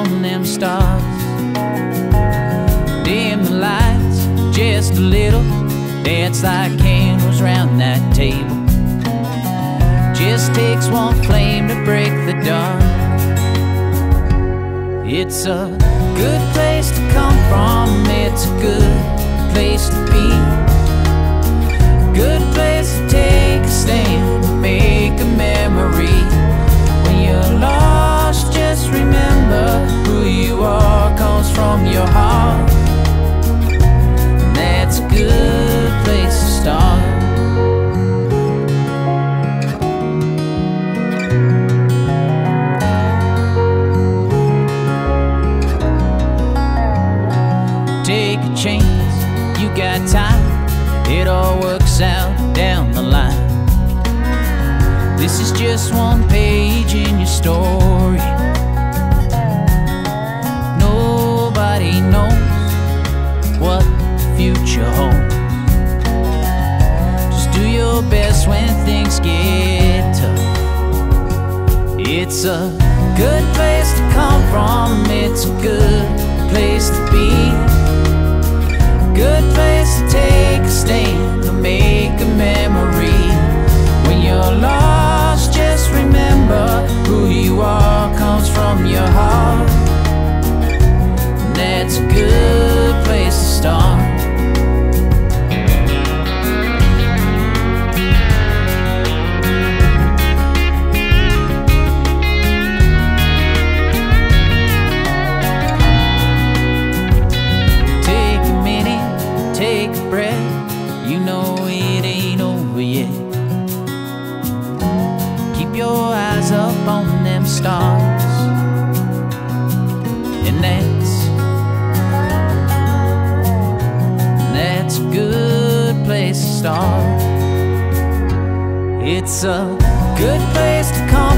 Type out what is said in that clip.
on them stars. Dim the lights just a little. Dance like candles round that table. Just takes one flame to break the dark. It's a good place to come from. It's a good place to be. That's a good place to start. Take a chance, you got time. It all works out down the line. This is just one page It's a good place to come from, it's a good place to be. Good place to take a stand or make a memory. When you're lost, just remember who you are comes from your heart. Up on them stars. And that's that's a good place to start. It's a good place to come